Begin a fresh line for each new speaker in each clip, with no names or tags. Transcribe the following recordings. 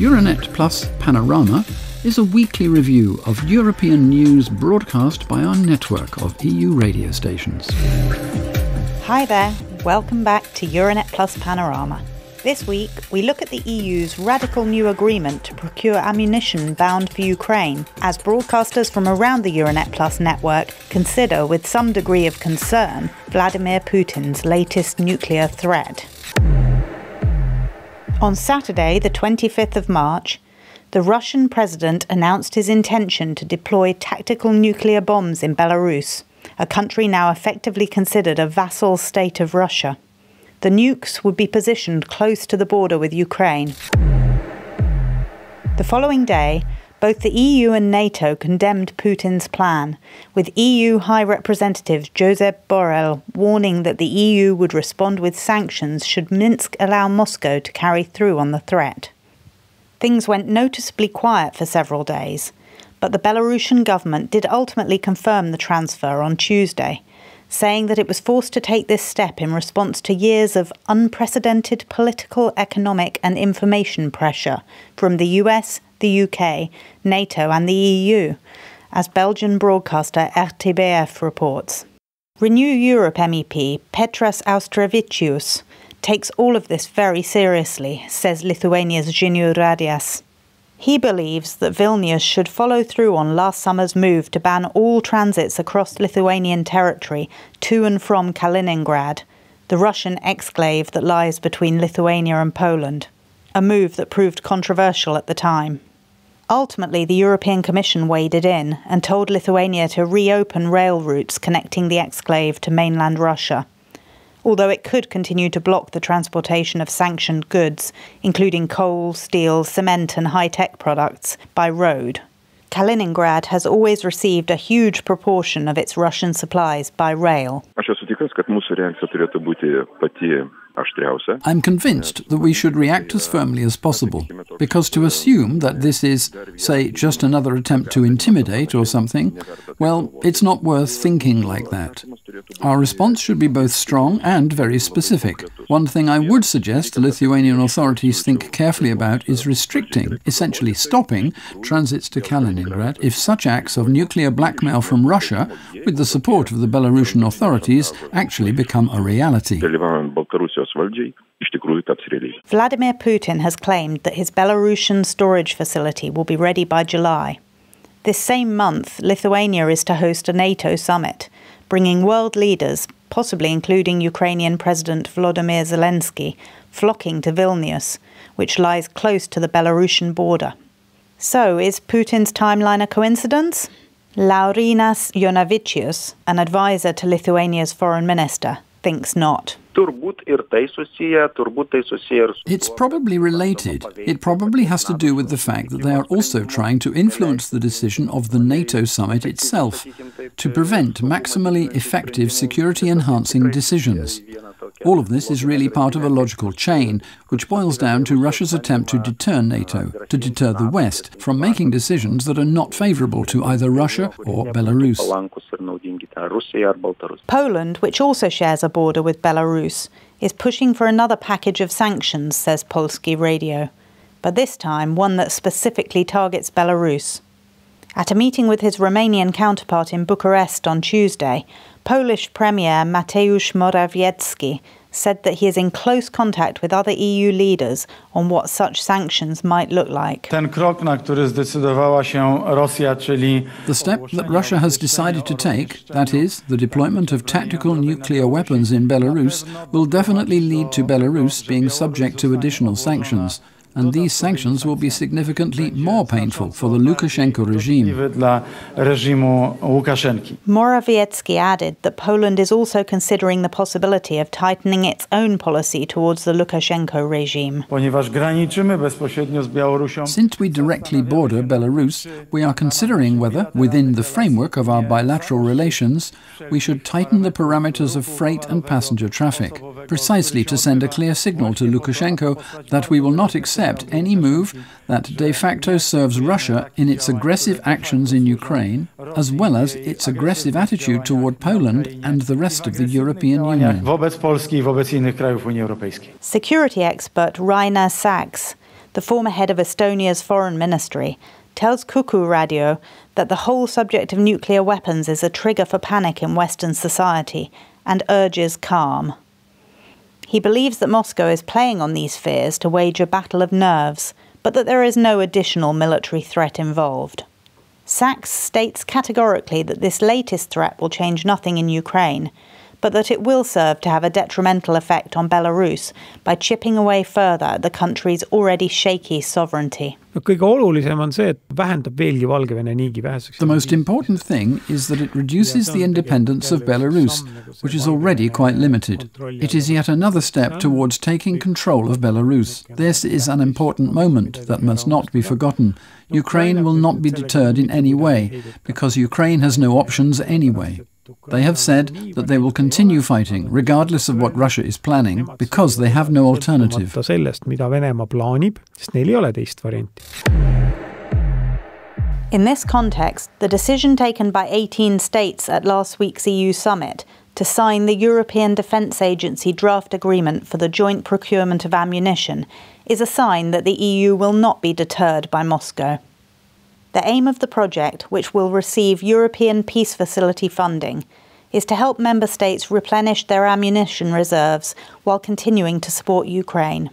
Euranet Plus Panorama is a weekly review of European news broadcast by our network of EU radio stations.
Hi there, welcome back to Euranet Plus Panorama. This week, we look at the EU's radical new agreement to procure ammunition bound for Ukraine as broadcasters from around the Euranet Plus network consider with some degree of concern Vladimir Putin's latest nuclear threat. On Saturday, the 25th of March, the Russian president announced his intention to deploy tactical nuclear bombs in Belarus, a country now effectively considered a vassal state of Russia. The nukes would be positioned close to the border with Ukraine. The following day, both the EU and NATO condemned Putin's plan, with EU High Representative Josep Borrell warning that the EU would respond with sanctions should Minsk allow Moscow to carry through on the threat. Things went noticeably quiet for several days, but the Belarusian government did ultimately confirm the transfer on Tuesday, saying that it was forced to take this step in response to years of unprecedented political, economic, and information pressure from the US, the UK, NATO, and the EU, as Belgian broadcaster RTBF reports. Renew Europe MEP Petras Auštrevičius takes all of this very seriously, says Lithuania's Žinių radijas. He believes that Vilnius should follow through on last summer's move to ban all transits across Lithuanian territory to and from Kaliningrad, the Russian exclave that lies between Lithuania and Poland, a move that proved controversial at the time. Ultimately, the European Commission waded in and told Lithuania to reopen rail routes connecting the exclave to mainland Russia although it could continue to block the transportation of sanctioned goods, including coal, steel, cement, and high tech products, by road. Kaliningrad has always received a huge proportion of its Russian supplies by rail.
I'm convinced that we should react as firmly as possible, because to assume that this is, say, just another attempt to intimidate or something, well, it's not worth thinking like that. Our response should be both strong and very specific. One thing I would suggest the Lithuanian authorities think carefully about is restricting, essentially stopping, transits to Kaliningrad if such acts of nuclear blackmail from Russia, with the support of the Belarusian authorities, actually become a reality.
Vladimir Putin has claimed that his Belarusian storage facility will be ready by July. This same month, Lithuania is to host a NATO summit, bringing world leaders, possibly including Ukrainian President Volodymyr Zelensky, flocking to Vilnius, which lies close to the Belarusian border. So, is Putin's timeline a coincidence? Laurynas Jonavičius, an advisor to Lithuania's foreign minister, thinks not.
It's probably related. It probably has to do with the fact that they are also trying to influence the decision of the NATO summit itself to prevent maximally effective security enhancing decisions. All of this is really part of a logical chain, which boils down to Russia's attempt to deter NATO, to deter the West, from making decisions that are not favourable to either Russia or Belarus.
Poland, which also shares a border with Belarus, is pushing for another package of sanctions, says Polski Radio, but this time one that specifically targets Belarus. At a meeting with his Romanian counterpart in Bucharest on Tuesday, Polish Premier Mateusz Morawiecki said that he is in close contact with other EU leaders on what such sanctions might look like.
The step that Russia has decided to take, that is, the deployment of tactical nuclear weapons in Belarus, will definitely lead to Belarus being subject to additional sanctions and these sanctions will be significantly more painful for the Lukashenko regime.
Morawiecki added that Poland is also considering the possibility of tightening its own policy towards the Lukashenko regime.
Since we directly border Belarus, we are considering whether, within the framework of our bilateral relations, we should tighten the parameters of freight and passenger traffic, precisely to send a clear signal to Lukashenko that we will not accept accept any move that de facto serves Russia in its aggressive actions in Ukraine, as well as its aggressive attitude toward Poland and the rest of the European Union.
Security expert Rainer Saks the former head of Estonia's foreign ministry, tells Kuku Radio that the whole subject of nuclear weapons is a trigger for panic in Western society and urges calm. He believes that Moscow is playing on these fears to wage a battle of nerves, but that there is no additional military threat involved. Saks states categorically that this latest threat will change nothing in Ukraine, but that it will serve to have a detrimental effect on Belarus by chipping away further at the country's already shaky sovereignty.
Kõige olulisem on see, et vähendab veelgi Valgevene niigi väheseks.
The most important thing is that it reduces the independence of Belarus, which is already quite limited. It is yet another step towards taking control of Belarus. This is an important moment that must not be forgotten. Ukraine will not be deterred in any way, because Ukraine has no options anyway. They have said that they will continue fighting, regardless of what Russia is planning, because they have no alternative.
In this context, the decision taken by 18 states at last week's EU summit to sign the European Defence Agency draft agreement for the joint procurement of ammunition is a sign that the EU will not be deterred by Moscow. The aim of the project, which will receive European Peace Facility funding, is to help member states replenish their ammunition reserves while continuing to support Ukraine.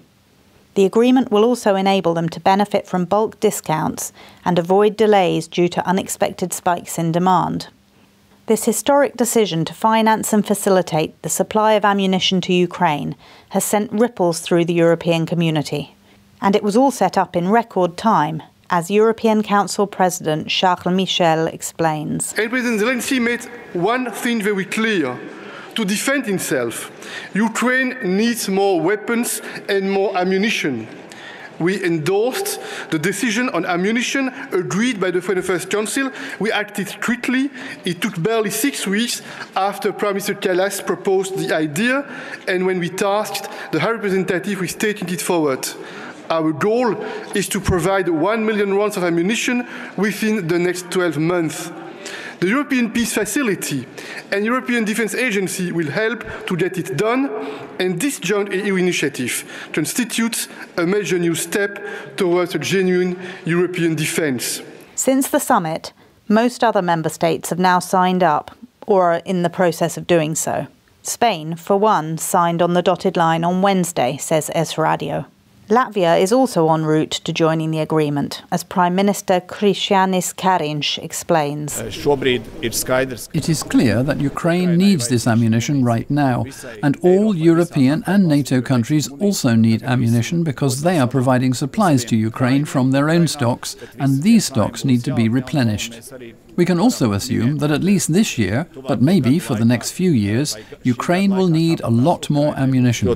The agreement will also enable them to benefit from bulk discounts and avoid delays due to unexpected spikes in demand. This historic decision to finance and facilitate the supply of ammunition to Ukraine has sent ripples through the European community. And it was all set up in record time as European Council President Charles Michel explains.
President Zelensky made one thing very clear. To defend himself, Ukraine needs more weapons and more ammunition. We endorsed the decision on ammunition agreed by the Foreign Affairs Council. We acted quickly. It took barely six weeks after Prime Minister Kallas proposed the idea and when we tasked the High Representative with taking it forward. Our goal is to provide 1 million rounds of ammunition within the next 12 months. The European Peace Facility and European Defence Agency will help to get it done, and this joint EU initiative constitutes a major new step towards a genuine European defence.
Since the summit, most other member states have now signed up or are in the process of doing so. Spain, for one, signed on the dotted line on Wednesday, says Es Radio. Latvia is also en route to joining the agreement, as Prime Minister Krišjānis Kariņš explains.
Uh, it is clear that Ukraine needs this ammunition right now, and all European and NATO countries also need ammunition because they are providing supplies to Ukraine from their own stocks, and these stocks need to be replenished. We can also assume that at least this year, but maybe for the next few years, Ukraine will need a lot more ammunition.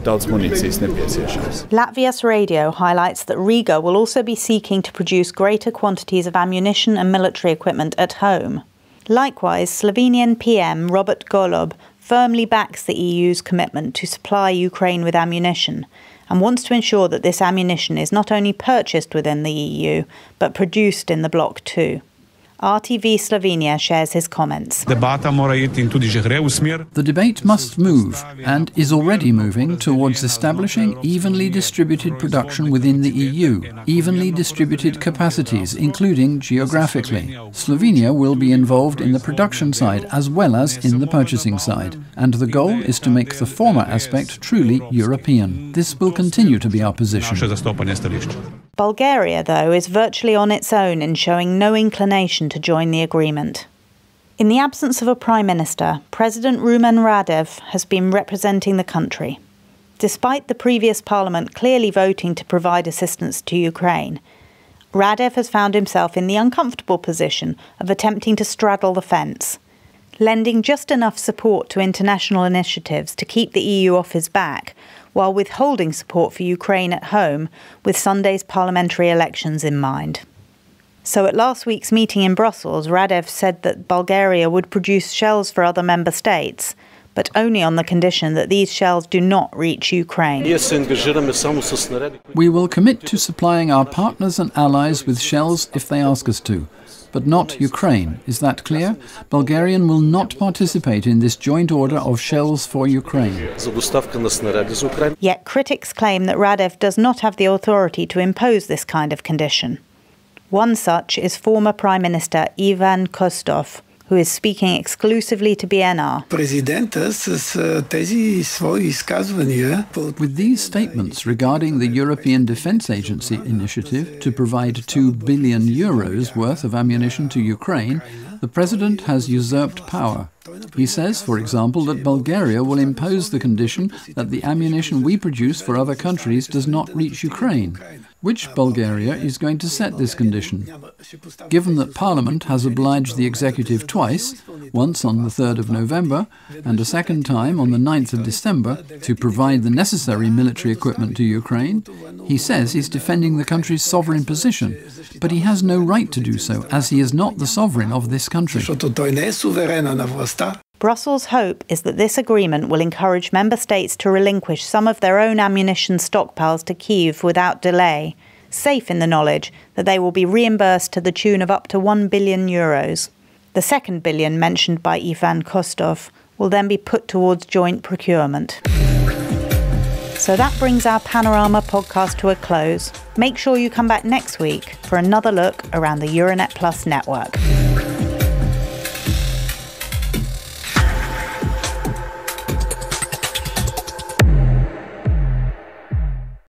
Latvia's radio highlights that Riga will also be seeking to produce greater quantities of ammunition and military equipment at home. Likewise, Slovenian PM Robert Golob firmly backs the EU's commitment to supply Ukraine with ammunition and wants to ensure that this ammunition is not only purchased within the EU, but produced in the bloc too. RTV Slovenia shares his comments.
The debate must move, and is already moving, towards establishing evenly distributed production within the EU, evenly distributed capacities, including geographically. Slovenia will be involved in the production side as well as in the purchasing side, and the goal is to make the former aspect truly European. This will continue to be our position.
Bulgaria, though, is virtually on its own in showing no inclination to join the agreement. In the absence of a Prime Minister, President Rumen Radev has been representing the country. Despite the previous parliament clearly voting to provide assistance to Ukraine, Radev has found himself in the uncomfortable position of attempting to straddle the fence, lending just enough support to international initiatives to keep the EU off his back while withholding support for Ukraine at home with Sunday's parliamentary elections in mind. So, at last week's meeting in Brussels, Radev said that Bulgaria would produce shells for other member states, but only on the condition that these shells do not reach Ukraine.
We will commit to supplying our partners and allies with shells if they ask us to but not Ukraine. Is that clear? Bulgarian will not participate in this joint order of shells for Ukraine.
Yet critics claim that Radev does not have the authority to impose this kind of condition. One such is former Prime Minister Ivan Kostov who is speaking exclusively to BNR.
With these statements regarding the European Defence Agency initiative to provide 2 billion euros worth of ammunition to Ukraine, the president has usurped power. He says, for example, that Bulgaria will impose the condition that the ammunition we produce for other countries does not reach Ukraine. Which Bulgaria is going to set this condition? Given that Parliament has obliged the executive twice, once on the 3rd of November and a second time on the 9th of December, to provide the necessary military equipment to Ukraine, he says he's defending the country's sovereign position, but he has no right to do so, as he is not the sovereign of this country.
Brussels' hope is that this agreement will encourage member states to relinquish some of their own ammunition stockpiles to Kiev without delay, safe in the knowledge that they will be reimbursed to the tune of up to 1 billion euros. The second billion mentioned by Ivan Kostov will then be put towards joint procurement. So that brings our Panorama podcast to a close. Make sure you come back next week for another look around the Euranet Plus network.